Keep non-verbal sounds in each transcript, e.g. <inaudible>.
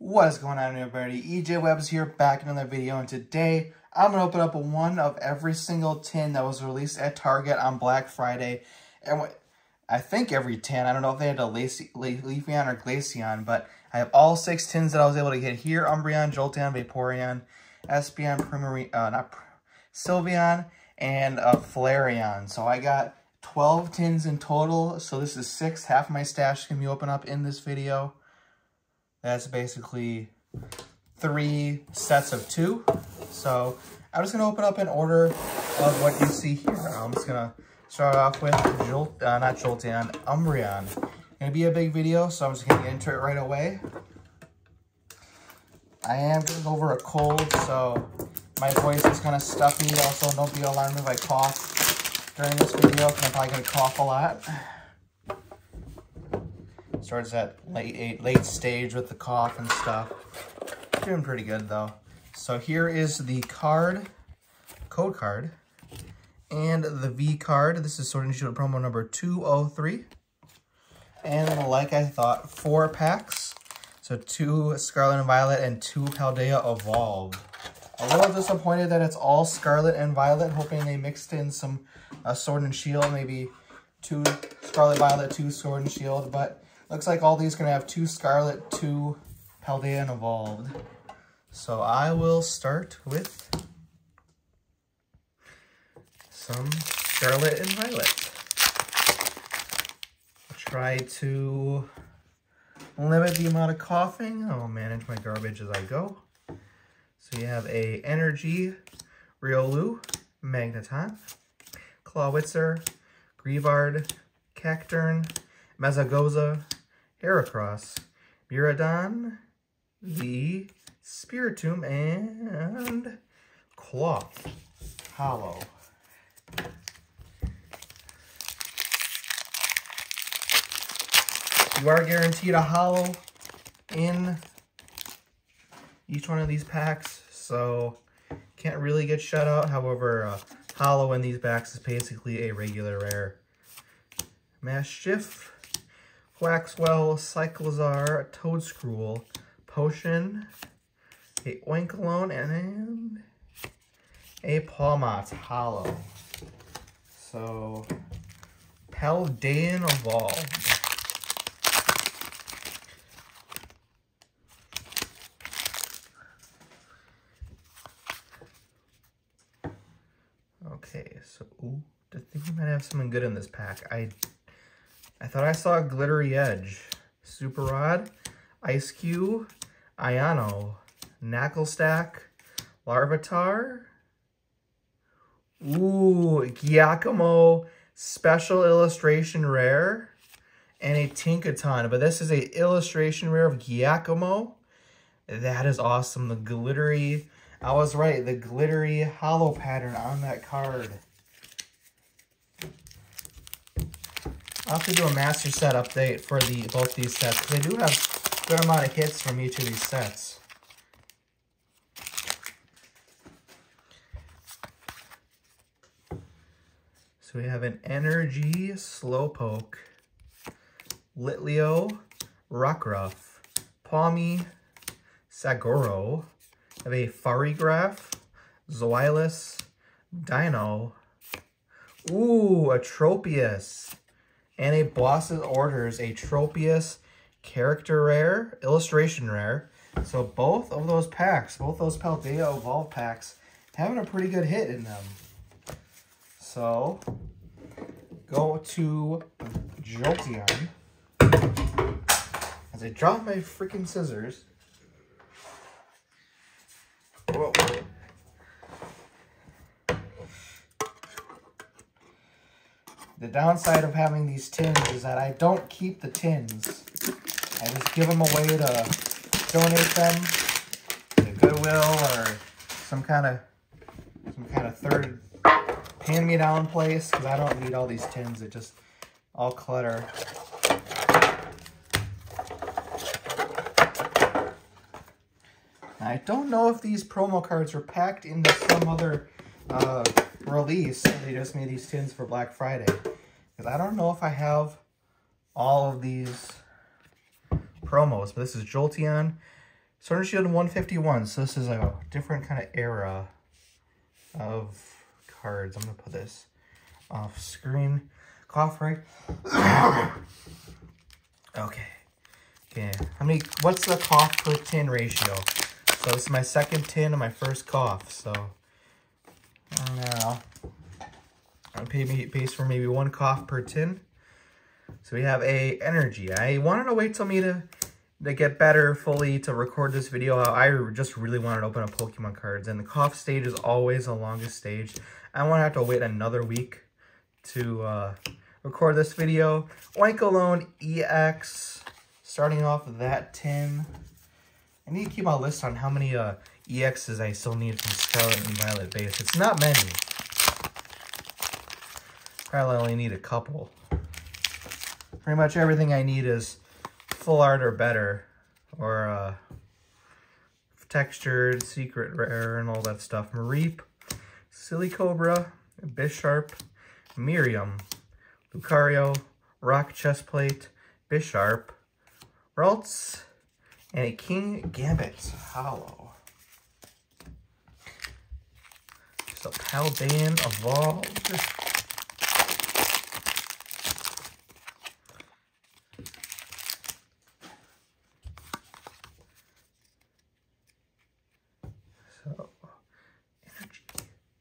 What is going on everybody? EJ Webs here back in another video and today I'm going to open up one of every single tin that was released at Target on Black Friday. And I think every tin, I don't know if they had a Lacy, Leafeon or Glaceon, but I have all six tins that I was able to get here. Umbreon, Jolteon, Vaporeon, Espeon, Primarine, uh, not Sylveon, and a Flareon. So I got 12 tins in total. So this is six. Half my stash can be opened up in this video. That's basically three sets of two. So I'm just going to open up in order of what you see here. I'm just going to start off with Jolt, uh, not Jolteon, Umbreon. Going to be a big video, so I'm just going to get into it right away. I am getting over a cold, so my voice is kind of stuffy. Also, don't be alarmed if I cough during this video, because I'm probably going to cough a lot. Starts at late late stage with the cough and stuff. Doing pretty good though. So here is the card, code card, and the V card. This is Sword and Shield promo number 203. And like I thought, four packs. So two Scarlet and Violet and two Paldea Evolved. A little disappointed that it's all Scarlet and Violet, hoping they mixed in some uh, Sword and Shield, maybe two Scarlet Violet, two Sword and Shield, but Looks like all these are going to have two Scarlet, two Paldea, and Evolved. So I will start with some Scarlet and Violet. Try to limit the amount of coughing. I'll manage my garbage as I go. So you have a Energy, Riolu, Magneton, Clawitzer, Greavard, Cacturne, Mesagoza, Heracross, Miraidon, the Spiritomb, and Klawf Holo. You are guaranteed a holo in each one of these packs, so can't really get shut out. However, holo in these packs is basically a regular rare. Maschiff, Waxwell, Cyclizar, Toedscruel, Potion, a Oinkologne, and a Pawmot Holo. So, Paldean Evolved. Okay, so, ooh, I think we might have something good in this pack. I I thought I saw a Glittery Edge. Super Rod, Ice Cube, Iono, Naclstack, Larvitar, ooh, Giacomo Special Illustration Rare, and a Tinkaton. But this is a illustration rare of Giacomo. That is awesome. The glittery, I was right, the glittery holo pattern on that card. I'll have to do a master set update for the both these sets, they do have a good amount of hits from each of these sets. So we have an Energy Slowpoke, Litleo, Rockruff, Pawmi, Sagoro, have a Farigiraf, Zweilous, Dino, ooh, a Tropius, and a Boss's Orders, a Tropius character rare, illustration rare. So both of those packs, both those Paldea Evolve packs, having a pretty good hit in them. So, go to Jolteon. As I drop my freaking scissors. Whoa. The downside of having these tins is that I don't keep the tins. I just give them away to donate them to Goodwill or some kind of some kind of third hand-me-down place because I don't need all these tins. It just all clutter. I don't know if these promo cards were packed into some other uh, release. They just made these tins for Black Friday. I don't know if I have all of these promos. But this is Jolteon, Sword and Shield 151. So this is a different kind of era of cards. I'm going to put this off screen. Cough right. <coughs> okay. Okay. How many, what's the cough per tin ratio? So this is my second tin and my first cough. So now I'll pay me base for maybe one cough per tin. So we have a energy. I wanted to wait till me to to get better fully to record this video. I just really wanted to open up Pokemon cards and the cough stage is always the longest stage. I want to have to wait another week to uh, record this video. Oinkologne EX, starting off that tin. I need to keep a list on how many uh, EXs I still need from Scarlet and Violet base. It's not many. Probably only need a couple. Pretty much everything I need is full art or better. Or uh, textured, secret rare, and all that stuff. Mareep, Silicobra, Bisharp, Miriam, Lucario, Rock Chestplate, Bisharp, Ralts, and a King Gambit Hollow. So Paldean Evolved. So, Energy,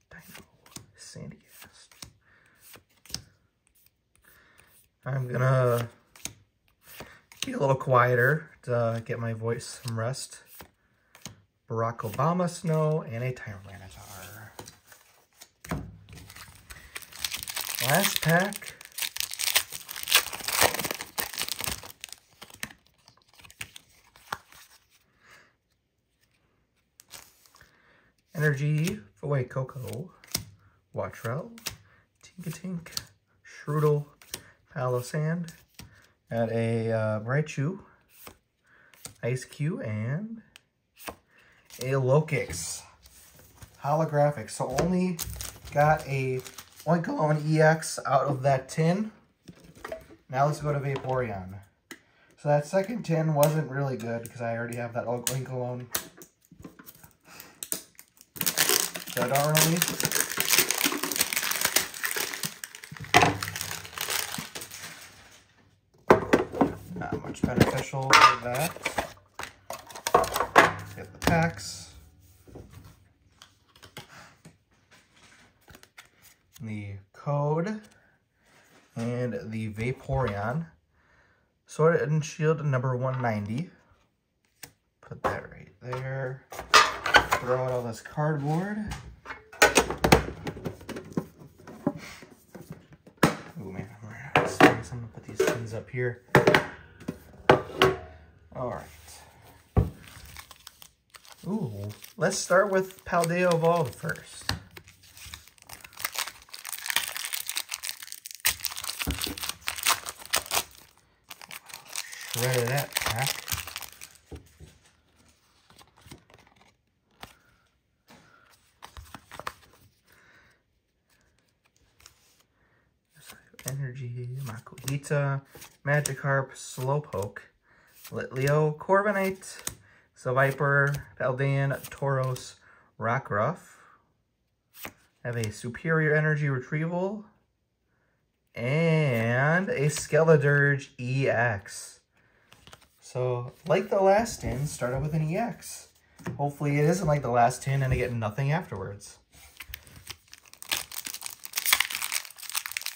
Dino, Sandygast. I'm gonna be a little quieter to get my voice some rest. Abomasnow and a Tyranitar. Last pack. Energy, Away Coco, Wattrel, Tinkatink, Shroodle, Palossand, at a uh, Raichu, Ice Cube, and a Lokix. Holographic. So only got a Oinkologne EX out of that tin. Now let's go to Vaporeon. So that second tin wasn't really good because I already have that Oinkologne. So I don't really not much beneficial for that. Get the packs. The code and the Vaporeon. Sword and Shield number 190. Put that right there. Throw out all this cardboard. Oh man, I'm gonna put these things up here. All right. Ooh, let's start with Paldea Evolved first. Shredded that pack. Energy, Makuhita, Magikarp, Slowpoke, Litleo, Corviknight, Seviper, Paldean, Tauros, Rockruff. Have a Superior Energy Retrieval. And a Skeledirge EX. So, like the last tin, started with an EX. Hopefully it isn't like the last tin and I get nothing afterwards.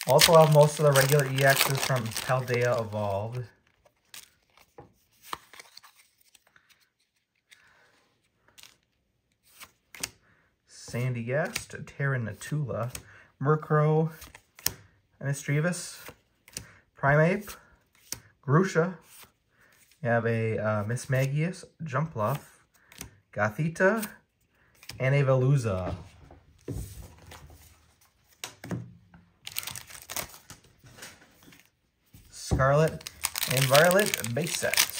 Also have most of the regular EXs from Paldea Evolved. Sandygast, Natula, Murkrow, Anistravis, Primeape, Grusha. You have a uh, Mismagius, Jumpluff, Gothita, and a Veluza. Scarlet and Violet base set.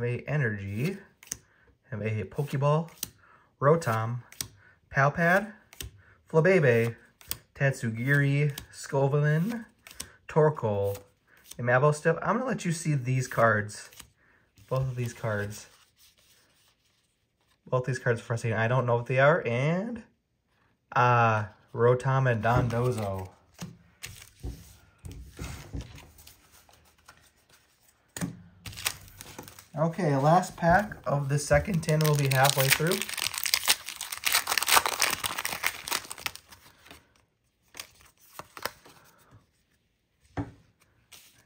Have a Energy, have a Pokeball, Rotom, Palpad, Flabebe, Tatsugiri, Scovillain, Torkoal, and Mabo I'm going to let you see these cards. Both of these cards. Both these cards for a second. I don't know what they are. And, uh, Rotom and Dondozo. Okay, last pack of the second tin will be halfway through.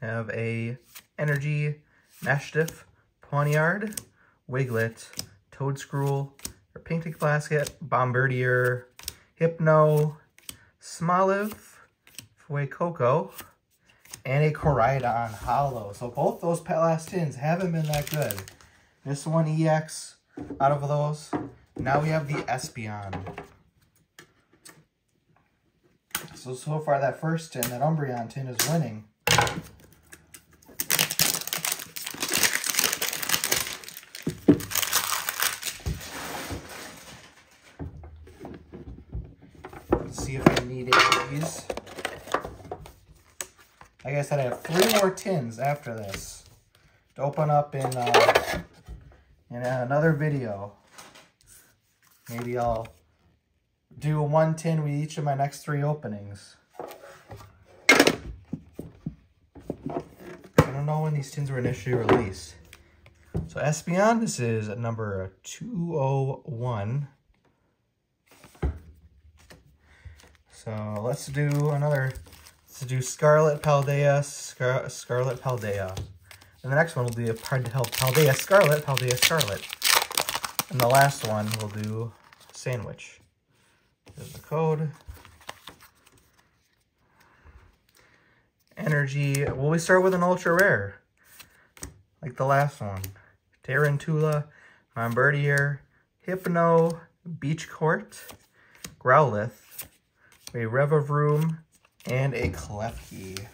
Have a Energy, Maschiff, Pawniard, Wiglett, Toedscruel, Painting Basket, Bombirdier, Hypno, Smoliv, Fuecoco, and a Koraidon Holo. So both those last tins haven't been that good. This one EX out of those. Now we have the Espeon. So, so far that first tin, that Umbreon tin is winning. Let's see if I need any of these. Like I said, I have three more tins after this to open up in, uh, in another video. Maybe I'll do one tin with each of my next three openings. I don't know when these tins were initially released. So Espeon, this is number 201. So let's do another to do Scarlet Paldea, Scar Scarlet Paldea. And the next one will be a Paldea Scarlet, Paldea Scarlet. And the last one we'll do Sandwich. There's the code. Energy. Well, we start with an ultra rare. Like the last one. Tarountula, Bombirdier, Hypno, Beach Court, Growlithe, a Revavroom, and a Klefki.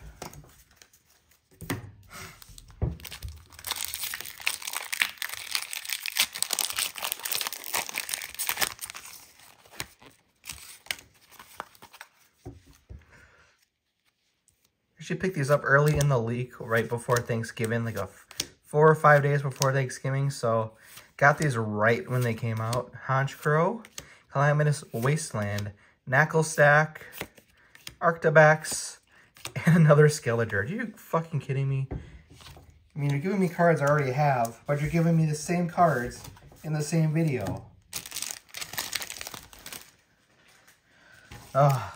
I should pick these up early in the leak, right before Thanksgiving, like a four or five days before Thanksgiving. So got these right when they came out. Honchkrow, Calamitous Wasteland, Naclstack, Arctibax, and another Skeletor. Are you fucking kidding me? I mean, you're giving me cards I already have, but you're giving me the same cards in the same video. Ugh.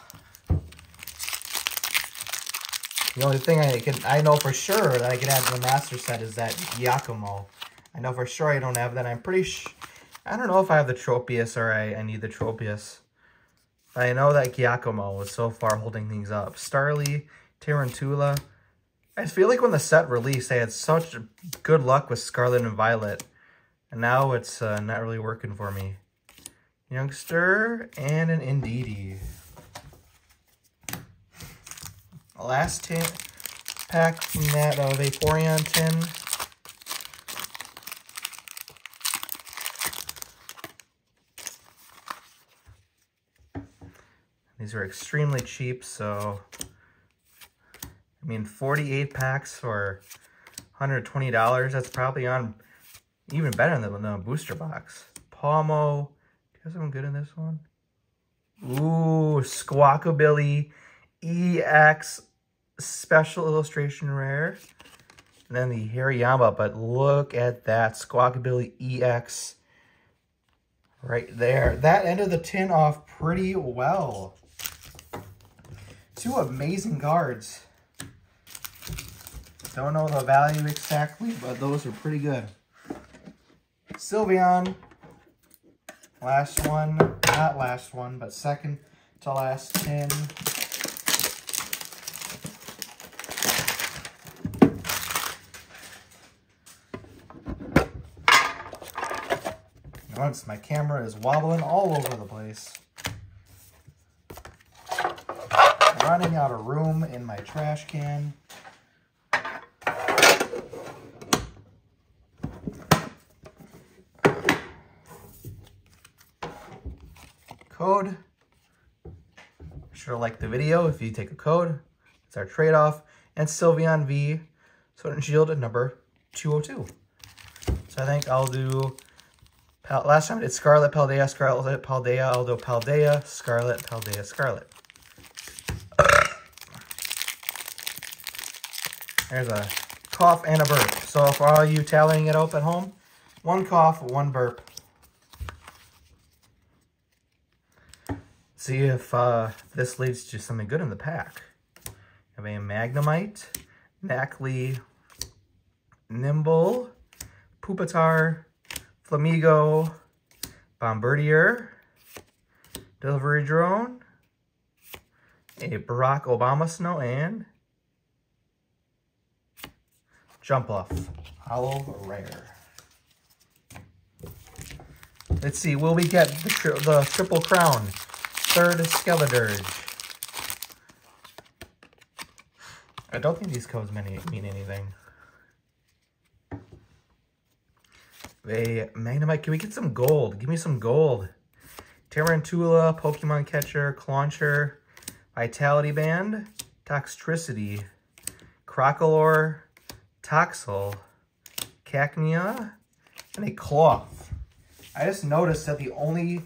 The only thing I can I know for sure that I can add to the master set is that Giacomo. I know for sure I don't have that. I'm pretty sure. I don't know if I have the Tropius or I, I need the Tropius. I know that Giacomo was so far holding things up. Starly, Tarountula. I feel like when the set released, they had such good luck with Scarlet and Violet. And now it's uh, not really working for me. Youngster and an Indeedee. Last tin pack from that of Vaporeon tin. These are extremely cheap, so I mean 48 packs for $120. That's probably on even better than the booster box. Pawmo. Do you have someone good in this one? Ooh, Squawkabilly EX Special Illustration Rare. And then the Hariyama, but look at that Squawkabilly EX right there. That ended the tin off pretty well. Two amazing guards. Don't know the value exactly, but those are pretty good. Sylveon. Last one. Not last one, but second to last tin. Once my camera is wobbling all over the place. Running out of room in my trash can. Code. Sure to like the video if you take a code. It's our trade-off. and Sylveon V, Sword and Shield number 202. So I think I'll do, last time I did Scarlet, Paldea, Scarlet, Paldea, I'll do Paldea, Scarlet, Paldea, Scarlet. There's a cough and a burp. So for all you tallying it up at home, one cough, one burp. See if uh, this leads to something good in the pack. have a Magnemite, Nacli, Nymble, Pupitar, Flamigo, Bombirdier, Delivery Drone, a Abomasnow, and Jumpluff. Holo Rare. Let's see, will we get the, tri the Triple Crown? Third Skeledirge. I don't think these codes mean, mean anything. A Magnemite. Can we get some gold? Give me some gold. Tarountula, Pokemon Catcher, Clauncher, Vitality Band, Toxtricity, Crocalor, Toxel, Cacnea, and a Klawf. I just noticed that the only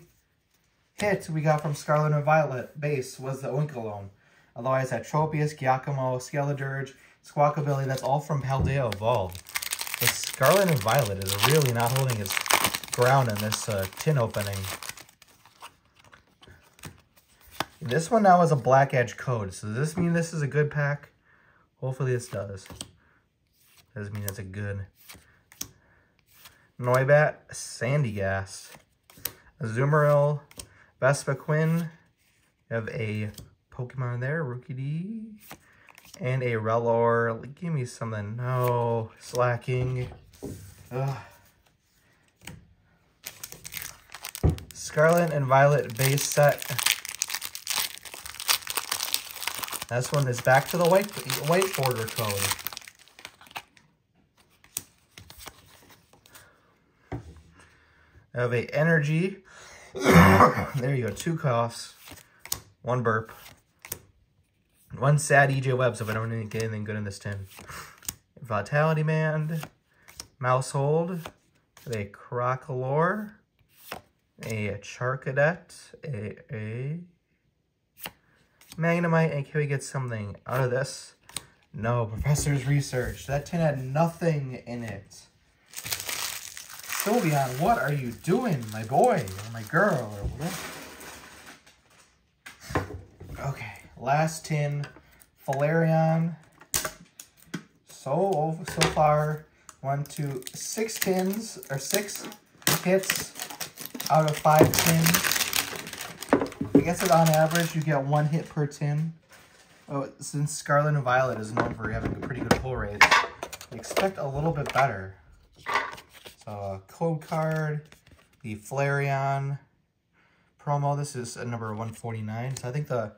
hit we got from Scarlet and Violet base was the Oinkologne. Otherwise, that Tropius, Giacomo, Skeledirge, Squawkabilly, that's all from Paldea Evolved. The Scarlet and Violet is really not holding its ground in this uh, tin opening. This one now is a black edge code. So does this mean this is a good pack? Hopefully this does. Does mean it's a good. Noibat, Sandygast, Azumarill, Vespiquen. You have a Pokemon there, Rookidee and a Rellor. Give me something. No, slacking. Ugh. Scarlet and Violet base set. This one is back to the white white border code. Have a energy. <coughs> there you go, two coughs, one burp. One sad EJ Webb, so if I don't get anything good in this tin. Vitality Band, Maushold, a Crocalor, a Charcadet, a, a Magnemite, and can we get something out of this? No, Professor's Research. That tin had nothing in it. Sylveon, what are you doing, my boy, or my girl, or whatever? Okay last tin, Flareon. So, so far, one, two, six tins, or six hits out of five tins. I guess that on average, you get one hit per tin. Oh, since Scarlet and Violet is known for having a pretty good pull rate, expect a little bit better. A code card, the Flareon promo. This is a number 149. So I think the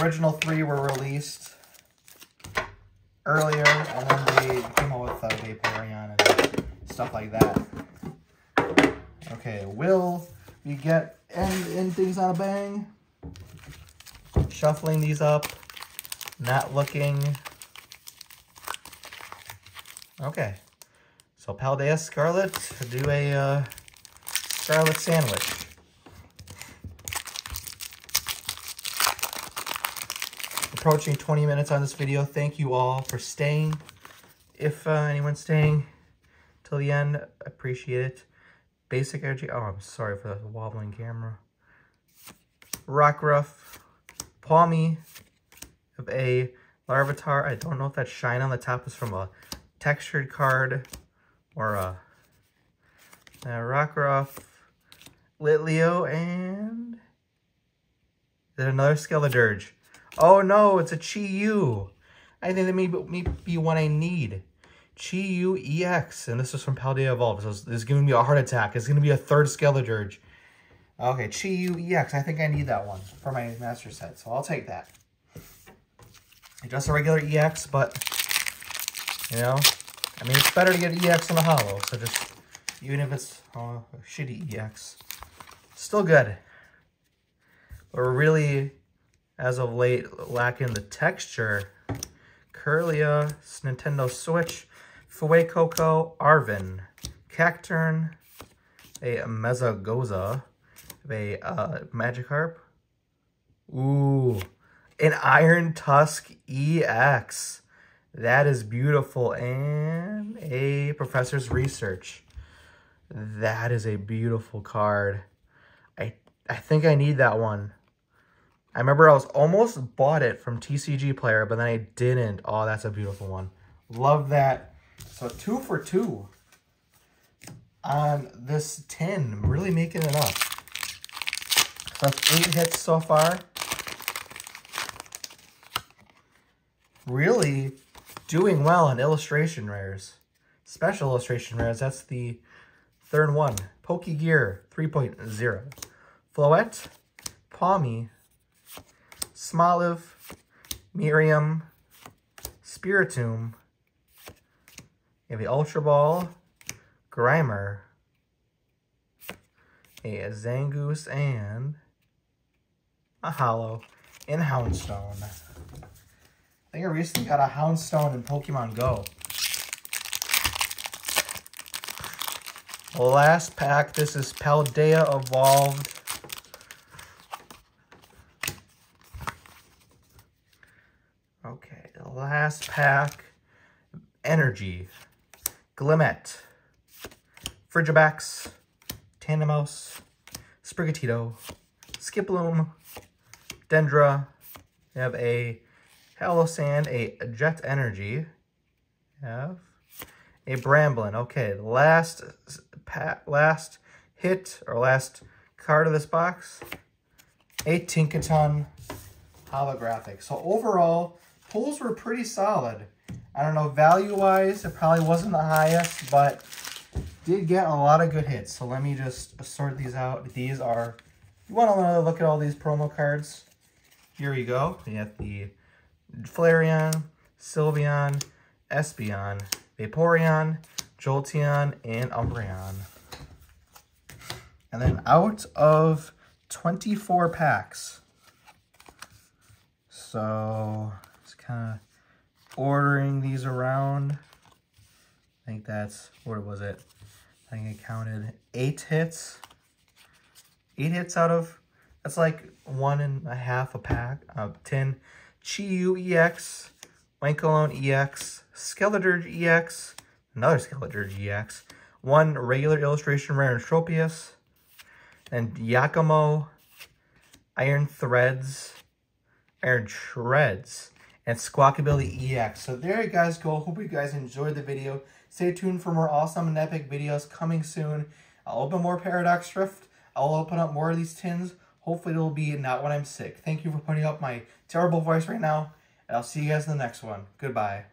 original three were released earlier, and then they came out with uh, Vaporeon and stuff like that. Okay, will we get end, end things on a bang? Shuffling these up, not looking. Okay, so Paldea Scarlet, do a uh, Scarlet sandwich. approaching 20 minutes on this video. Thank you all for staying. If uh, anyone's staying till the end, appreciate it. Basic energy. Oh, I'm sorry for the wobbling camera. Rockruff, Pawmi, of a Larvitar. I don't know if that shine on the top is from a textured card or uh, uh, a, a Rockruff, Litleo, and then another Skeledirge. Oh no, it's a Chi-Yu. I think that may, may be one I need. Chi-Yu EX. And this is from Paldea Evolve. So this is giving me a heart attack. It's going to be a third Skeledirge. Okay, Chi-Yu EX. I think I need that one for my master set. So I'll take that. Just a regular EX, but, you know, I mean, it's better to get EX on the holo. So just, even if it's uh, a shitty EX, still good. But we're really as of late lacking the texture Kirlia, Nintendo Switch, Fuecoco, Arven, Cacturne, a Mesagoza, a uh, Magikarp, ooh, an Iron Tusk EX. That is beautiful. And a Professor's Research. That is a beautiful card. I, I think I need that one. I remember I was almost bought it from TCG Player, but then I didn't. Oh, that's a beautiful one. Love that. So two for two on this tin. Really making it up. So that's eight hits so far. Really doing well on illustration rares. Special illustration rares, that's the third one. Pokegear 3.0. Floette, Pawmi, Smoliv, Miriam, Spiritomb, you have the Ultra Ball, Grimer, a Zangoose, and a Holo in Houndstone. I think I recently got a Houndstone in Pokemon Go. Last pack, this is Paldea Evolved. Okay, last pack, Energy, Glimmet, Frigibax, Tandemaus, Sprigatito, Skiploom, Dendra. We have a Halo Sand, a Jet Energy. Have a Bramblin. Okay, last pat, last hit or last card of this box, a Tinkaton holographic. So overall, pulls were pretty solid. I don't know, value-wise, it probably wasn't the highest, but did get a lot of good hits. So let me just sort these out. These are, you want to look at all these promo cards. Here you go. We have the Flareon, Sylveon, Espeon, Vaporeon, Jolteon, and Umbreon. And then out of 24 packs. So, it's kind of ordering these around. I think that's, what was it? I think I counted eight hits. Eight hits out of, that's like one and a half a pack of 10. Chi-Yu EX, EX, Skeledirge EX, another Skeledirge EX, one regular illustration rare Tropius, and Yakumo, Iron Threads, Iron Shreds, and Squawkabilly EX. So there you guys go. Hope you guys enjoyed the video. Stay tuned for more awesome and epic videos coming soon. I'll open more Paradox Drift. I'll open up more of these tins. Hopefully it'll be not when I'm sick. Thank you for putting up my terrible voice right now. And I'll see you guys in the next one. Goodbye.